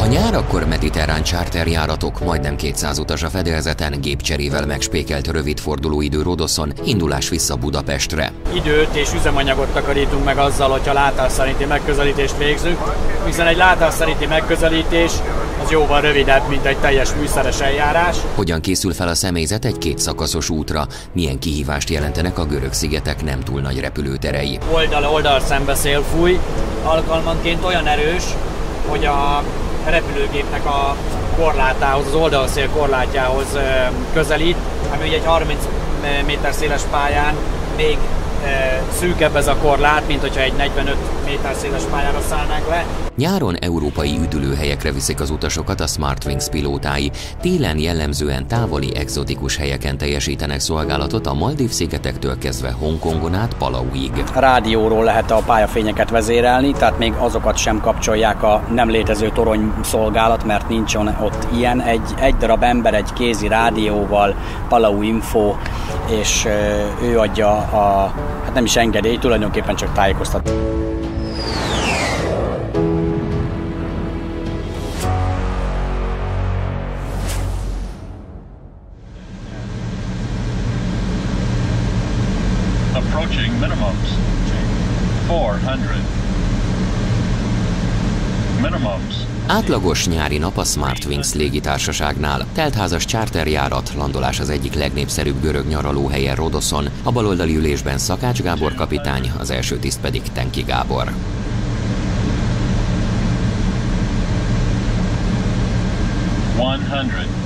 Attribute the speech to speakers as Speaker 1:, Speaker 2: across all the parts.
Speaker 1: A nyár akkor mediterrán charterjáratok, majdnem 200 utas a fedélzeten, gépcserével megspékelt rövidforduló idő Rodoszon, indulás vissza Budapestre.
Speaker 2: Időt és üzemanyagot takarítunk meg azzal, hogyha látás szerinti megközelítést végzünk, hiszen egy látás szerinti megközelítés az jóval rövidebb, mint egy teljes műszeres eljárás.
Speaker 1: Hogyan készül fel a személyzet egy kétszakaszos útra? Milyen kihívást jelentenek a görög szigetek nem túl nagy repülőterei?
Speaker 2: Oldal-oldal szembeszél fúj, alkalmanként olyan erős, hogy a repülőgépnek a korlátához, az oldalszél korlátjához közelít, ami ugye egy 30 méter széles pályán még szűkebb ez a korlát, mint hogyha egy 45 méter széles pályára szállnánk le.
Speaker 1: Nyáron európai üdülőhelyekre viszik az utasokat a Smartwings pilótái, télen jellemzően távoli egzotikus helyeken teljesítenek szolgálatot a Maldív szigetektől kezdve Hongkongon át Palauig.
Speaker 2: Rádióról lehet a pályafényeket vezérelni, tehát még azokat sem kapcsolják a nem létező torony szolgálat, mert nincs ott ilyen. Egy, egy darab ember egy kézi rádióval, Palau Info, és ő adja a, hát nem is engedély, tulajdonképpen csak tájékoztat.
Speaker 3: Approaching minimums. 400. Minimums.
Speaker 1: Átlagos nyári nap a Smartwings légitársaságnál. Teltházas charterjárat, landolás az egyik legnépszerűbb görög nyaralóhelyen Rodoszon, a baloldali ülésben Szakács Gábor kapitány, az első tiszt pedig Tenki Gábor.
Speaker 3: One hundred.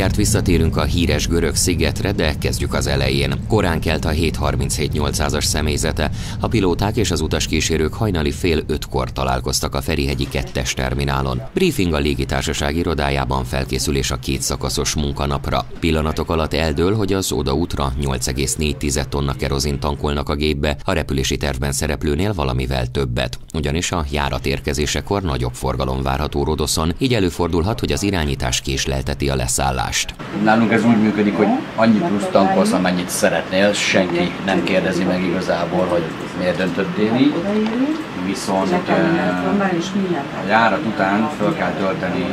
Speaker 1: Mindjárt visszatérünk a híres görög szigetre, de kezdjük az elején. Korán kelt a 737-800-as személyzete. A pilóták és az utaskísérők hajnali fél ötkor találkoztak a Ferihegyi 2-es terminálon. Briefing a légitársaság irodájában felkészülés a két szakaszos munkanapra. Pillanatok alatt eldől, hogy az odaútra 8,4 tonna kerozin tankolnak a gépbe, a repülési tervben szereplőnél valamivel többet. Ugyanis a járat érkezésekor nagyobb forgalom várható Rodoszon, így előfordulhat, hogy az irányítás késlelteti a leszállást.
Speaker 4: Nálunk ez úgy működik, hogy annyi plusz tankolsz, amennyit szeretnél, senki nem kérdezi meg igazából, hogy miért döntöttél így. Viszont a járat után föl kell tölteni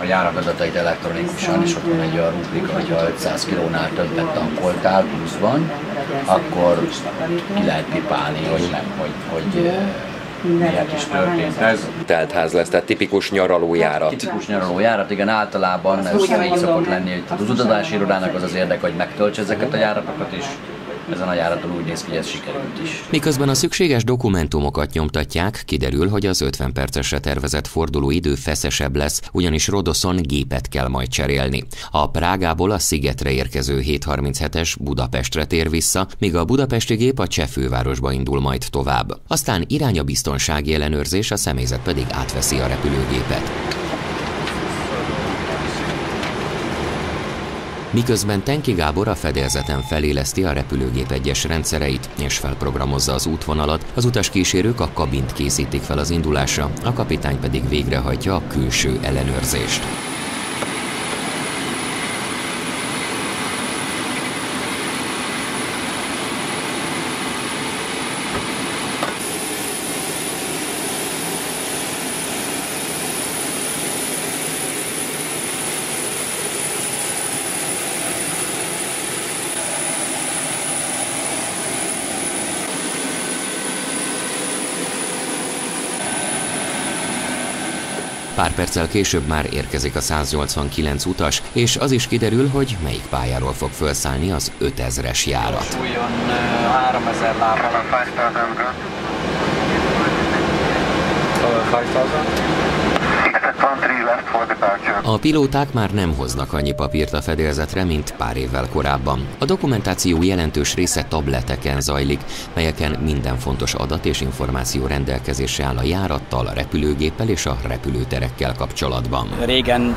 Speaker 4: a járat adatait elektronikusan, és ott van egy olyan rubrika, hogyha 500 kilónál többet tankoltál pluszban, akkor ki lehet pipálni, hogy nem, hogy, hogy miért is történt ez.
Speaker 1: Teltház lesz, tehát tipikus nyaralójárat.
Speaker 4: Tipikus nyaralójárat, igen, általában ez így szokott lenni, hogy az utazási irodának az az érdek, hogy megtöltse ezeket a járatokat, és ezen a járaton úgy néz ki, hogy ez sikerült is.
Speaker 1: Miközben a szükséges dokumentumokat nyomtatják, kiderül, hogy az 50 percesre tervezett forduló idő feszesebb lesz, ugyanis Rodoszon gépet kell majd cserélni. A Prágából a szigetre érkező 737-es Budapestre tér vissza, míg a budapesti gép a cseh fővárosba indul majd tovább. Aztán irány a biztonsági ellenőrzés, a személyzet pedig átveszi a repülőgépet. Miközben Tenki Gábor a fedélzeten feléleszti a repülőgép egyes rendszereit és felprogramozza az útvonalat, az utaskísérők a kabint készítik fel az indulásra, a kapitány pedig végrehajtja a külső ellenőrzést. Pár perccel később már érkezik a 189 utas, és az is kiderül, hogy melyik pályáról fog felszállni az 5000-es járat.
Speaker 2: Súlyon 3000 lábbal.
Speaker 5: 6 left for departure.
Speaker 1: A pilóták már nem hoznak annyi papírt a fedélzetre, mint pár évvel korábban. A dokumentáció jelentős része tableteken zajlik, melyeken minden fontos adat és információ rendelkezésre áll a járattal, a repülőgéppel és a repülőterekkel kapcsolatban.
Speaker 2: Régen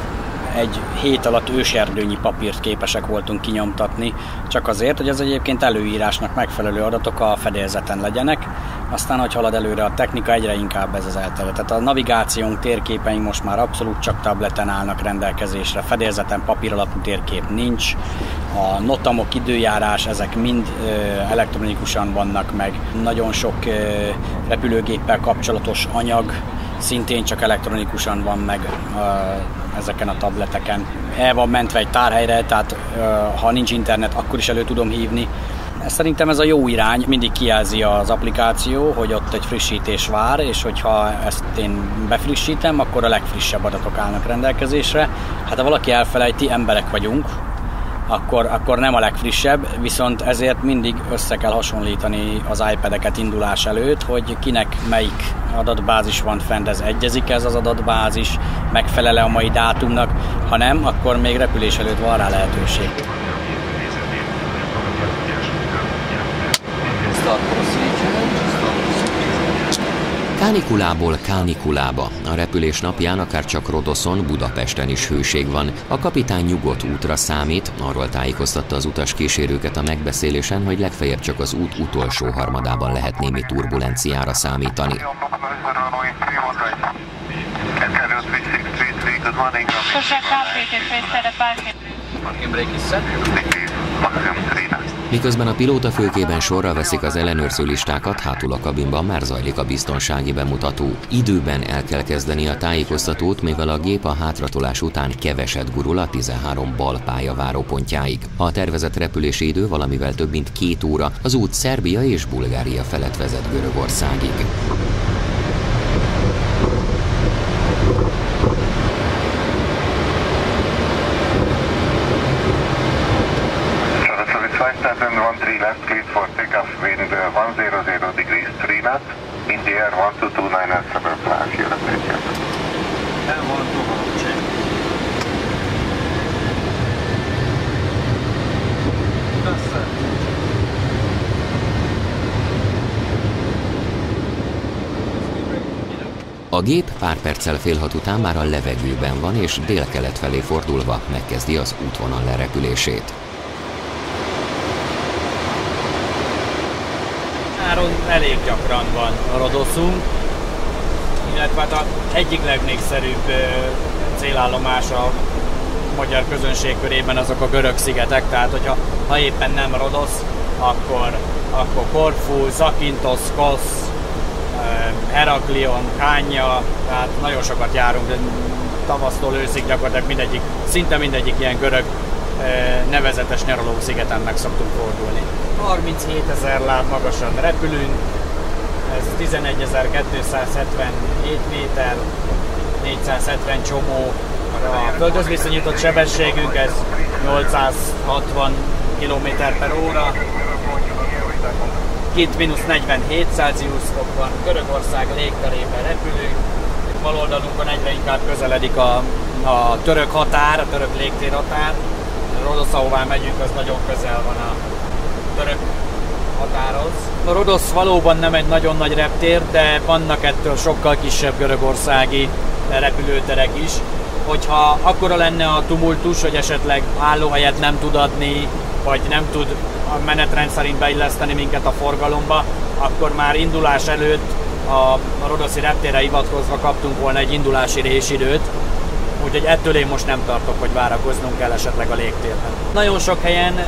Speaker 6: egy hét alatt őserdőnyi papírt képesek voltunk kinyomtatni, csak azért, hogy az egyébként előírásnak megfelelő adatok a fedélzeten legyenek. Aztán, hogy halad előre a technika, egyre inkább ez az elterjedt. Tehát a navigációnk térképeink most már abszolút csak tableten állnak rendelkezésre, fedélzeten papír alapú térkép nincs, a notamok, időjárás, ezek mind elektronikusan vannak meg. Nagyon sok repülőgéppel kapcsolatos anyag szintén csak elektronikusan van meg ezeken a tableteken. El van mentve egy tárhelyre, tehát ha nincs internet, akkor is elő tudom hívni. Szerintem ez a jó irány, mindig kijelzi az applikáció, hogy ott egy frissítés vár, és hogyha ezt én befrissítem, akkor a legfrissebb adatok állnak rendelkezésre. Hát ha valaki elfelejti, emberek vagyunk, akkor, akkor nem a legfrissebb, viszont ezért mindig össze kell hasonlítani az iPad-eket indulás előtt, hogy kinek melyik adatbázis van fent, ez egyezik ez az adatbázis, megfelele a mai dátumnak, ha nem, akkor még repülés előtt van rá lehetőség.
Speaker 1: Kánikulából kánikulába. A repülés napján akár csak Rodoszon, Budapesten is hőség van. A kapitány nyugodt útra számít, arról tájékoztatta az utas kísérőket a megbeszélésen, hogy legfeljebb csak az út utolsó harmadában lehet némi turbulenciára számítani.
Speaker 6: Parking brake is set.
Speaker 1: Miközben a pilóta fülkében sorra veszik az ellenőrző listákat, hátul a kabinban már zajlik a biztonsági bemutató. Időben el kell kezdeni a tájékoztatót, mivel a gép a hátratolás után keveset gurul a 13 bal pálya várópontjáig. A tervezett repülési idő valamivel több mint két óra, az út Szerbia és Bulgária felett vezet Görögországig.
Speaker 7: Degrees 3 knot. In the air 1229 and suburb flash, you're updated.
Speaker 1: A gép pár perccel fél hat után már a levegőben van, és délkelet felé fordulva megkezdi az útvonal lerepülését.
Speaker 2: Nyáron elég gyakran van. A rodoszunk, illetve hát a egyik legnépszerűbb célállomás a magyar közönség körében azok a görög szigetek, tehát hogyha ha éppen nem Rodosz, akkor, akkor Korfu, Zakynthos, Kosz, Heraklion, Kánya, tehát nagyon sokat járunk, de tavasztól őszig gyakorlatilag mindegyik, szinte mindegyik ilyen görög nevezetes nyaraló szigeten meg szoktunk fordulni. 37 ezer láb magasan repülünk, ez 11.277 méter, 470 csomó, a földhöz viszonyított sebességünk ez 860 km per óra, kint mínusz 47 Celsius fok van, Görögország légterében repülünk, bal oldalunkon egyre inkább közeledik a, a török határ, a török légtér határ, Rodosz, ahová megyünk, az nagyon közel van a török határhoz. A Rodosz valóban nem egy nagyon nagy reptér, de vannak ettől sokkal kisebb görögországi repülőterek is. Hogyha akkora lenne a tumultus, hogy esetleg állóhelyet nem tud adni, vagy nem tud a menetrend szerint beilleszteni minket a forgalomba, akkor már indulás előtt a Rodoszi reptére hivatkozva kaptunk volna egy indulási résidőt, úgyhogy ettől én most nem tartok, hogy várakoznunk kell esetleg a légtérben. Nagyon sok helyen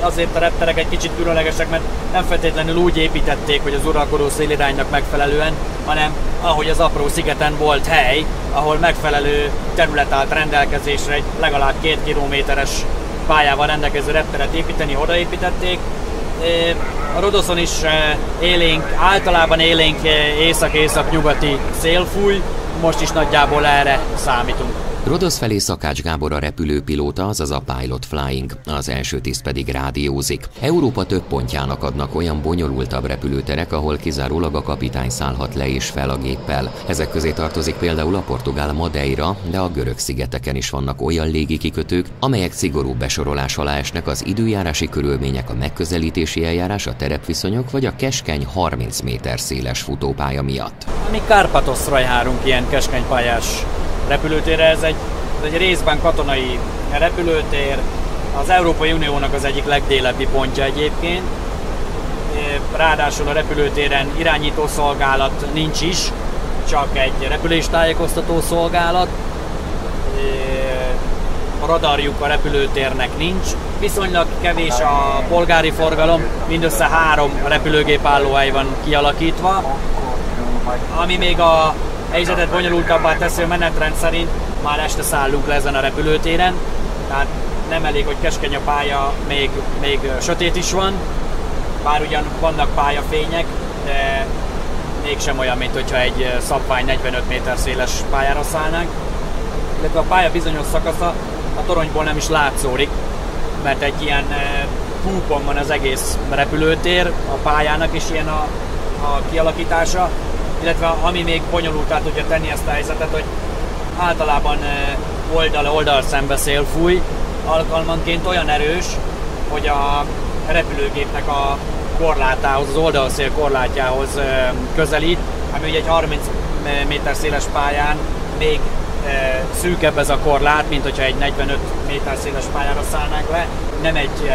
Speaker 2: azért a repterek egy kicsit különlegesek, mert nem feltétlenül úgy építették, hogy az uralkodó széliránynak megfelelően, hanem ahogy az apró szigeten volt hely, ahol megfelelő terület állt rendelkezésre, egy legalább két kilométeres pályával rendelkező repteret építeni, odaépítették. A Rodoszon is élénk, általában élénk észak-észak-nyugati szél fúj, most is nagyjából erre számítunk.
Speaker 1: Rodosz felé Szakács Gábor a repülőpilóta, azaz a Pilot Flying, az első tiszt pedig rádiózik. Európa több pontjának adnak olyan bonyolultabb repülőterek, ahol kizárólag a kapitány szállhat le és fel a géppel. Ezek közé tartozik például a portugál Madeira, de a görög szigeteken is vannak olyan légikikötők, amelyek szigorú besorolás alá esnek az időjárási körülmények, a megközelítési eljárás, a terepviszonyok vagy a keskeny 30 méter széles futópálya miatt.
Speaker 2: Mi Kárpatoszra járunk ilyen keskeny pályás repülőtérre, ez egy Ez egy részben katonai repülőtér, az Európai Uniónak az egyik legdélebbi pontja egyébként. Ráadásul a repülőtéren irányítószolgálat nincs is, csak egy repüléstájékoztató szolgálat. A radarjuk a repülőtérnek nincs. Viszonylag kevés a polgári forgalom, mindössze három repülőgép állóhely van kialakítva, ami még a helyzetet bonyolultabbá teszi a menetrend szerint, már este szállunk le ezen a repülőtéren, tehát nem elég, hogy keskeny a pálya, még, még sötét is van, bár ugyan vannak pályafények, de mégsem olyan, mint hogyha egy szabvány 45 méter széles pályára szállnánk. Illetve a pálya bizonyos szakasza a toronyból nem is látszódik, mert egy ilyen púpon van az egész repülőtér, a pályának is ilyen a, a kialakítása, illetve ami még bonyolultá tudja tenni ezt a helyzetet, hogy általában oldal-oldal szembe szél fúj, alkalmanként olyan erős, hogy a repülőgépnek a korlátához, az oldalszél korlátjához közelít, ami ugye egy 30 méter széles pályán még szűkebb ez a korlát, mint hogyha egy 45 méter széles pályára szállnánk le. Nem egy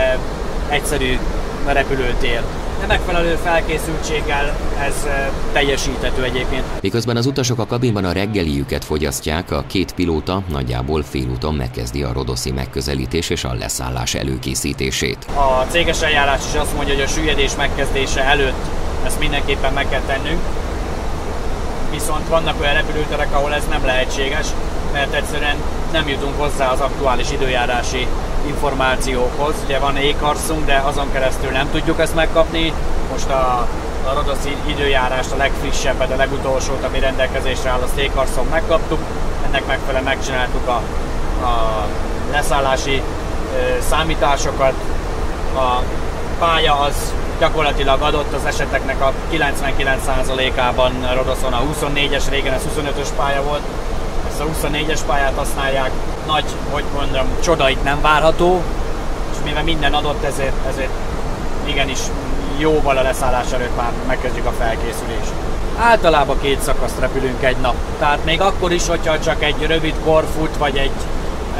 Speaker 2: egyszerű repülőtér megfelelő felkészültséggel ez teljesíthető egyébként.
Speaker 1: Miközben az utasok a kabinban a reggeliüket fogyasztják, a két pilóta nagyjából félúton megkezdi a rodoszi megközelítés és a leszállás előkészítését.
Speaker 2: A céges eljárás is azt mondja, hogy a süllyedés megkezdése előtt ezt mindenképpen meg kell tennünk, viszont vannak olyan repülőterek, ahol ez nem lehetséges, mert egyszerűen nem jutunk hozzá az aktuális időjárási információkhoz. Ugye van égharszunk, de azon keresztül nem tudjuk ezt megkapni. Most a, a Rodoszi időjárást, a legfrissebbet, a legutolsót, ami rendelkezésre áll, azt égharszon megkaptuk. Ennek megfelelően megcsináltuk a, a leszállási ö, számításokat. A pálya az gyakorlatilag adott az eseteknek a 99%-ában Rodoszon a 24-es, régen ez 25-ös pálya volt, ezt a 24-es pályát használják, nagy, hogy mondjam, csoda itt nem várható, és mivel minden adott, ezért, ezért igenis jóval a leszállás előtt már megkezdjük a felkészülést. Általában két szakaszt repülünk egy nap, tehát még akkor is, hogyha csak egy rövid korfut vagy egy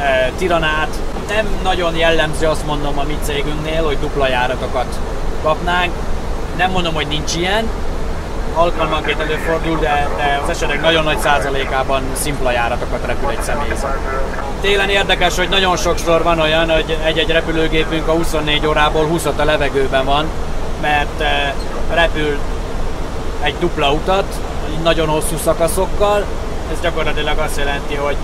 Speaker 2: e, tiranát, nem nagyon jellemző azt mondom a mi cégünknél, hogy dupla járatokat kapnánk. Nem mondom, hogy nincs ilyen, alkalmanként előfordul, de, de az esetek nagyon nagy százalékában szimpla járatokat repül egy személyzet. Télen érdekes, hogy nagyon sokszor van olyan, hogy egy-egy repülőgépünk a 24 órából 20 a levegőben van, mert eh, repül egy dupla utat, nagyon hosszú szakaszokkal, ez gyakorlatilag azt jelenti, hogy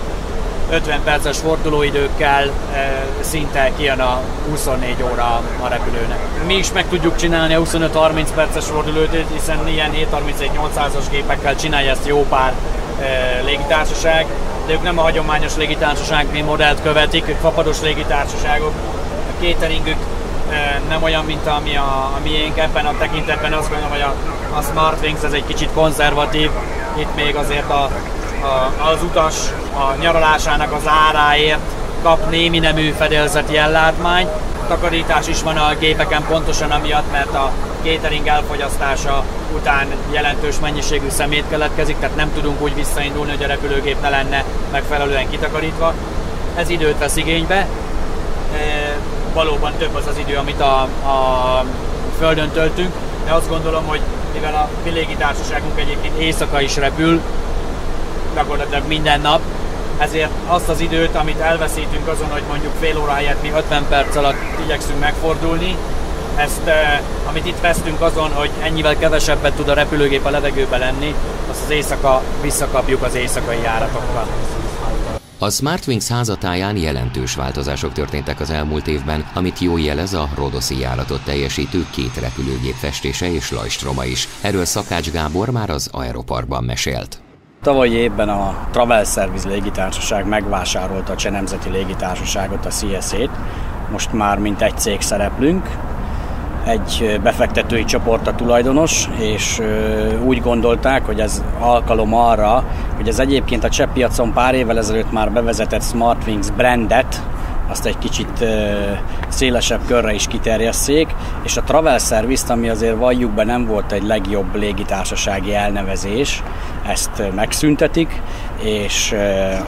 Speaker 2: 50 perces fordulóidőkkel e, szinte kijön a 24 óra a repülőnek. Mi is meg tudjuk csinálni a 25-30 perces fordulóidőt, hiszen ilyen 731-800-as gépekkel csinálja ezt jó pár e, légitársaság, de ők nem a hagyományos légitársaság modellt követik, ők fapados légitársaságok. A cateringük e, nem olyan, mint ami a, a miénk ebben a tekintetben, azt gondolom, hogy a, a Smartwings ez egy kicsit konzervatív, itt még azért a az utas a nyaralásának az áráért kap némi nemű fedélzeti ellátmány. Takarítás is van a gépeken pontosan amiatt, mert a catering elfogyasztása után jelentős mennyiségű szemét keletkezik, tehát nem tudunk úgy visszaindulni, hogy a repülőgép ne lenne megfelelően kitakarítva. Ez időt vesz igénybe. E, valóban több az az idő, amit a, a földön töltünk, de azt gondolom, hogy mivel a mi légitársaságunk egyébként éjszaka is repül, gyakorlatilag minden nap, ezért azt az időt, amit elveszítünk azon, hogy mondjuk fél helyett mi 50 perc alatt igyekszünk megfordulni, ezt, eh, amit itt vesztünk azon, hogy ennyivel kevesebbet tud a repülőgép a levegőbe lenni, azt az éjszaka visszakapjuk az éjszakai járatokkal.
Speaker 1: A Smartwings házatáján jelentős változások történtek az elmúlt évben, amit jól jelez a Rodoszi járatot teljesítő két repülőgép festése és lajstroma is. Erről Szakács Gábor már az Aeroparkban mesélt.
Speaker 6: Tavalyi évben a Travel Service légitársaság megvásárolta a Cseh Nemzeti Légitársaságot, a CSA-t. Most már mint egy cég szereplünk, egy befektetői csoport a tulajdonos, és úgy gondolták, hogy ez alkalom arra, hogy ez egyébként a cseh piacon pár évvel ezelőtt már bevezetett Smartwings brandet, azt egy kicsit szélesebb körre is kiterjesszék, és a Travel Service, ami azért valljuk be nem volt egy legjobb légitársasági elnevezés, ezt megszüntetik, és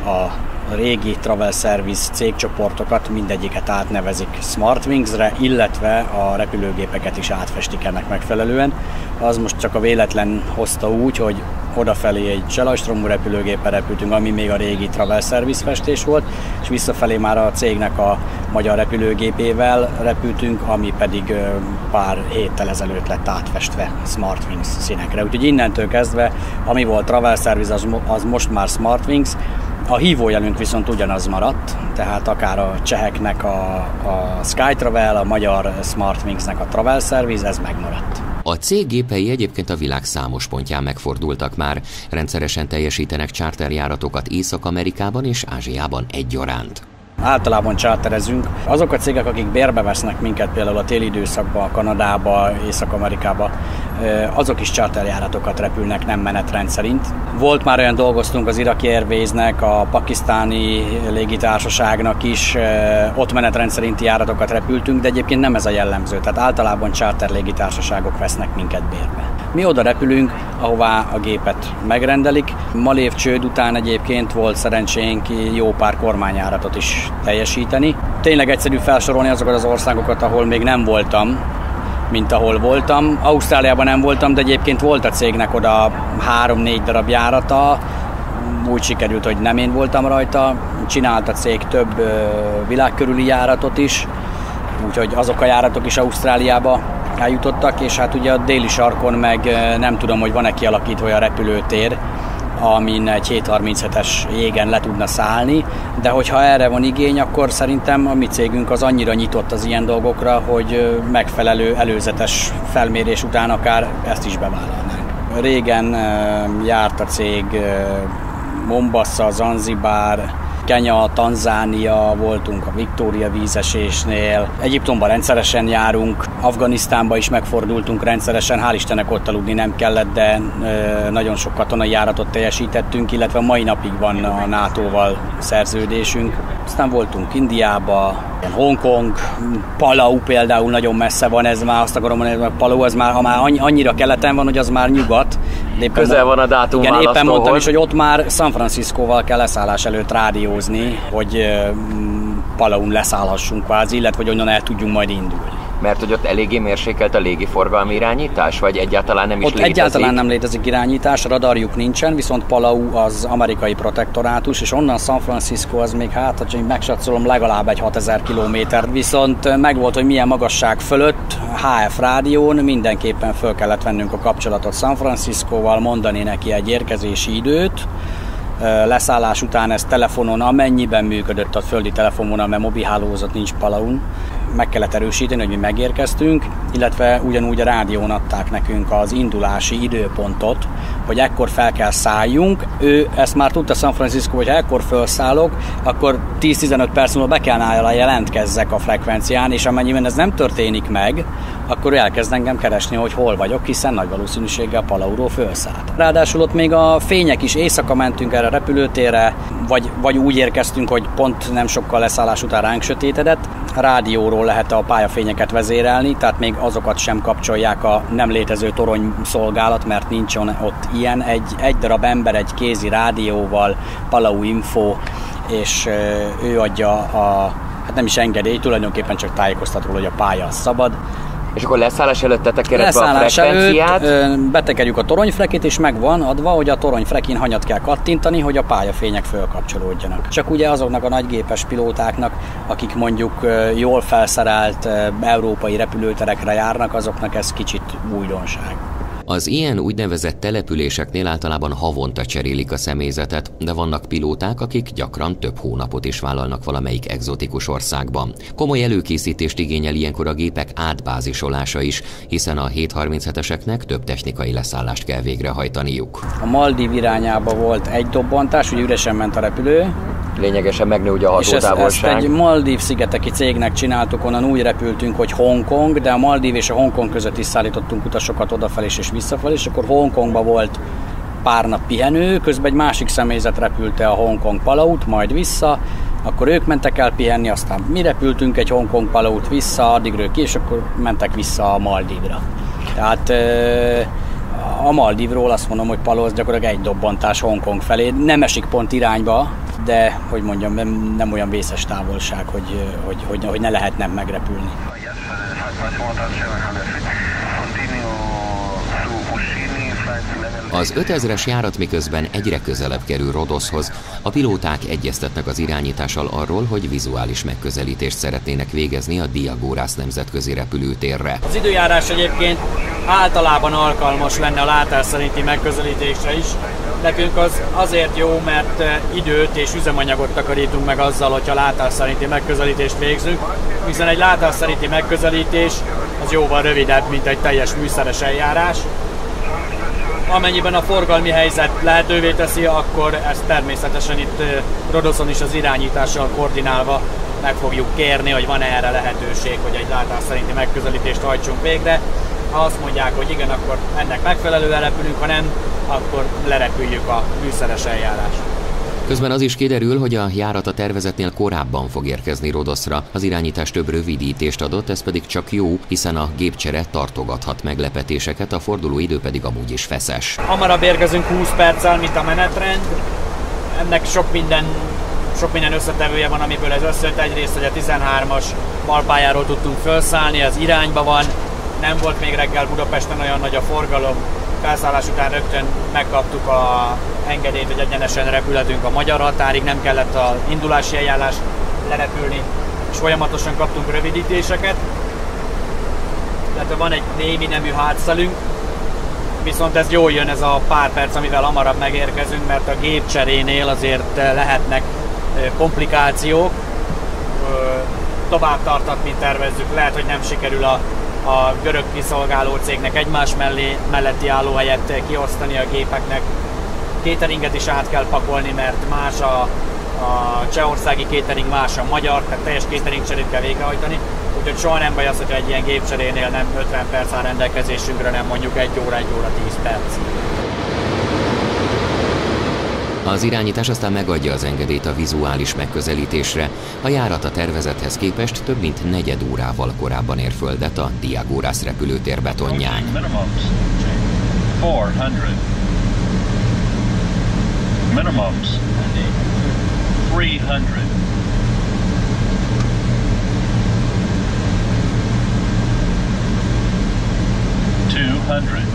Speaker 6: a régi Travel Service cégcsoportokat mindegyiket átnevezik Smartwings-re, illetve a repülőgépeket is átfestik ennek megfelelően. Az most csak a véletlen hozta úgy, hogy odafelé egy Cselajstromú repülőgéppel repültünk, ami még a régi Travel Service festés volt, és visszafelé már a cégnek a magyar repülőgépével repültünk, ami pedig pár héttel ezelőtt lett átfestve Smartwings színekre. Úgyhogy innentől kezdve, ami volt Travel Service, az, az most már Smartwings, a hívójelünk viszont ugyanaz maradt, tehát akár a cseheknek a, a Skytravel, a magyar Smartwingsnek a Travel Service, ez megmaradt.
Speaker 1: A cég gépei egyébként a világ számos pontján megfordultak már, rendszeresen teljesítenek charterjáratokat Észak-Amerikában és Ázsiában egyaránt
Speaker 6: általában charterezünk. Azok a cégek, akik bérbe vesznek minket például a téli időszakba, Kanadába, Észak-Amerikába, azok is charterjáratokat repülnek, nem menetrend szerint. Volt már olyan dolgoztunk az iraki Airways-nek, a pakisztáni légitársaságnak is, ott menetrend szerinti járatokat repültünk, de egyébként nem ez a jellemző, tehát általában charter légitársaságok vesznek minket bérbe. Mi oda repülünk, ahová a gépet megrendelik. Malév csőd után egyébként volt szerencsénk jó pár kormányáratot is teljesíteni. Tényleg egyszerű felsorolni azokat az országokat, ahol még nem voltam, mint ahol voltam. Ausztráliában nem voltam, de egyébként volt a cégnek oda három-négy darab járata, úgy sikerült, hogy nem én voltam rajta. Csinált a cég több világkörüli járatot is, úgyhogy azok a járatok is Ausztráliába eljutottak, és hát ugye a déli sarkon meg nem tudom, hogy van-e kialakítva a repülőtér, amin egy 737-es jégen le tudna szállni, de hogyha erre van igény, akkor szerintem a mi cégünk az annyira nyitott az ilyen dolgokra, hogy megfelelő előzetes felmérés után akár ezt is bevállalnánk. Régen járt a cég Mombasa, Zanzibár, Kenya, Tanzánia, voltunk a Victoria vízesésnél, Egyiptomban rendszeresen járunk, Afganisztánban is megfordultunk rendszeresen, hál' Istennek ott aludni nem kellett, de nagyon sok katonai járatot teljesítettünk, illetve mai napig van a NATO-val szerződésünk. Aztán voltunk Indiába, Hongkong, Palau például nagyon messze van, ez már azt akarom mondani, hogy Palau az már, ha már annyira keleten van, hogy az már nyugat.
Speaker 8: Éppen Közel van a dátum
Speaker 6: Igen, éppen mondtam is, hogy ott már San Franciscóval kell leszállás előtt rádiózni, hogy Palaun leszállhassunk kvázi, illetve hogy onnan el tudjunk majd indulni.
Speaker 8: Mert hogy ott eléggé mérsékelt a légiforgalmi irányítás, vagy egyáltalán nem is
Speaker 6: ott létezik? egyáltalán nem létezik irányítás, radarjuk nincsen, viszont Palau az amerikai protektorátus, és onnan San Francisco az még hát, hogy megsatszolom legalább egy 6000 kilométer, viszont megvolt, hogy milyen magasság fölött HF rádión mindenképpen föl kellett vennünk a kapcsolatot San Franciscoval, mondani neki egy érkezési időt, leszállás után ez telefonon, amennyiben működött a földi telefonvonal, mert mobilhálózat nincs Palaun, meg kellett erősíteni, hogy mi megérkeztünk, illetve ugyanúgy a rádión adták nekünk az indulási időpontot, hogy ekkor fel kell szálljunk. Ő ezt már tudta San Francisco, hogy ha ekkor felszállok, akkor 10-15 perc múlva be kell nála jelentkezzek a frekvencián, és amennyiben ez nem történik meg, akkor ő elkezd engem keresni, hogy hol vagyok, hiszen nagy valószínűséggel Palauró felszállt. Ráadásul ott még a fények is éjszaka mentünk erre a repülőtérre, vagy, vagy úgy érkeztünk, hogy pont nem sokkal leszállás után ránk sötétedett. Rádióról lehet a pályafényeket vezérelni, tehát még azokat sem kapcsolják a nem létező torony szolgálat, mert nincs ott ilyen. Egy, egy darab ember egy kézi rádióval, Palau Info, és ő adja a, hát nem is engedély, tulajdonképpen csak tájékoztatról, hogy a pálya szabad,
Speaker 8: és akkor leszállás előtt tetekered be a frekvenciát?
Speaker 6: Előtt betekerjük a toronyfrekit, és meg van adva, hogy a toronyfrekin hanyat kell kattintani, hogy a pályafények fölkapcsolódjanak. Csak ugye azoknak a nagygépes pilótáknak, akik mondjuk jól felszerelt európai repülőterekre járnak, azoknak ez kicsit újdonság.
Speaker 1: Az ilyen úgynevezett településeknél általában havonta cserélik a személyzetet, de vannak pilóták, akik gyakran több hónapot is vállalnak valamelyik egzotikus országban. Komoly előkészítést igényel ilyenkor a gépek átbázisolása is, hiszen a 737-eseknek több technikai leszállást kell végrehajtaniuk.
Speaker 6: A Maldív irányába volt egy dobbantás, hogy üresen ment a repülő,
Speaker 8: lényegesen megnő ugye a hatótávolság.
Speaker 6: És ezt, ezt egy Maldív szigeteki cégnek csináltuk, onnan úgy repültünk, hogy Hongkong, de a Maldív és a Hongkong között is szállítottunk utasokat odafelé és visszafelé, és akkor Hongkongba volt pár nap pihenő, közben egy másik személyzet repülte a Hongkong Palaut, majd vissza, akkor ők mentek el pihenni, aztán mi repültünk egy Hongkong Palaut vissza, addig ki, és akkor mentek vissza a Maldívra. Tehát a Maldívról azt mondom, hogy Palau az gyakorlatilag egy dobbantás Hongkong felé, nem esik pont irányba, de hogy mondjam, nem, nem olyan vészes távolság, hogy, hogy, hogy, hogy ne lehetne megrepülni.
Speaker 1: Az 5000-es járat miközben egyre közelebb kerül Rodoshoz, a pilóták egyeztetnek az irányítással arról, hogy vizuális megközelítést szeretnének végezni a Diagórász nemzetközi repülőtérre.
Speaker 2: Az időjárás egyébként általában alkalmas lenne a látás szerinti megközelítésre is. Nekünk az azért jó, mert eh, időt és üzemanyagot takarítunk meg azzal, hogyha látás szerinti megközelítést végzünk, hiszen egy látás szerinti megközelítés az jóval rövidebb, mint egy teljes műszeres eljárás amennyiben a forgalmi helyzet lehetővé teszi, akkor ezt természetesen itt Rodoszon is az irányítással koordinálva meg fogjuk kérni, hogy van-e erre lehetőség, hogy egy látás szerinti megközelítést hajtsunk végre. Ha azt mondják, hogy igen, akkor ennek megfelelően repülünk, ha nem, akkor lerepüljük a műszeres eljárást.
Speaker 1: Közben az is kiderül, hogy a járat a tervezetnél korábban fog érkezni Rodoszra. Az irányítás több rövidítést adott, ez pedig csak jó, hiszen a gépcsere tartogathat meglepetéseket, a forduló idő pedig amúgy is feszes.
Speaker 2: Hamarabb érkezünk 20 perccel, mint a menetrend. Ennek sok minden sok minden összetevője van, amiből ez összejött. Egyrészt, hogy a 13-as balpályáról tudtunk felszállni, az irányba van, nem volt még reggel Budapesten olyan nagy a forgalom, felszállás után rögtön megkaptuk a engedélyt, hogy egyenesen repülhetünk a magyar határig, nem kellett a indulási eljárás lerepülni, és folyamatosan kaptunk rövidítéseket. Tehát van egy némi nemű hátszelünk, viszont ez jól jön ez a pár perc, amivel hamarabb megérkezünk, mert a gépcserénél azért lehetnek komplikációk, tovább tartat, mint tervezzük. Lehet, hogy nem sikerül a a görög kiszolgáló cégnek egymás mellé, melletti állóhelyet kiosztani a gépeknek. Kéteringet is át kell pakolni, mert más a, a csehországi kétering, más a magyar, tehát teljes kétering cserét kell végrehajtani. Úgyhogy soha nem baj az, hogy egy ilyen gépcserénél nem 50 perc áll rendelkezésünkre, nem mondjuk 1 óra, 1 óra 10 perc.
Speaker 1: Az irányítás aztán megadja az engedélyt a vizuális megközelítésre. A járat a tervezethez képest több mint negyed órával korábban ér földet a Diagórász repülőtér betonján. Minimums. 300. Two hundred.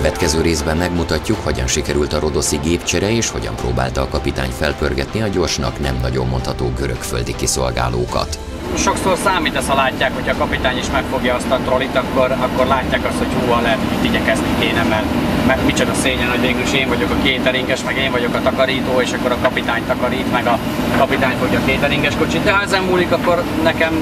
Speaker 1: következő részben megmutatjuk, hogyan sikerült a rodoszi gépcsere és hogyan próbálta a kapitány felpörgetni a gyorsnak nem nagyon mondható görögföldi kiszolgálókat.
Speaker 2: Sokszor számít ez, ha látják, hogy a kapitány is megfogja azt a trollit, akkor, akkor látják azt, hogy húha lehet, hogy itt igyekezni kéne, mert, mert micsoda szégyen, hogy végül is én vagyok a kéteringes, meg én vagyok a takarító, és akkor a kapitány takarít, meg a kapitány fogja a kéteringes kocsit. De ha ezen múlik, akkor nekem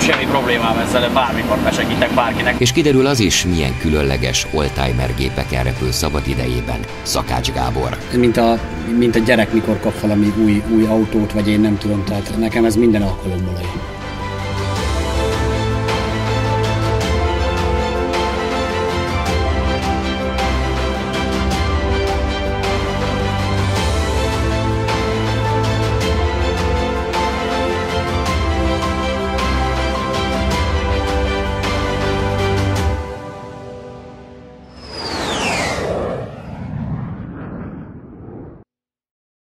Speaker 2: semmi problémám ezzel, bármikor besegítek bárkinek.
Speaker 1: És kiderül az is, milyen különleges oldtimer gépeken repül szabad idejében. Szakács Gábor.
Speaker 6: Mint a, mint a gyerek, mikor kap valami új, új autót, vagy én nem tudom, tehát nekem ez minden alkalommal olyan.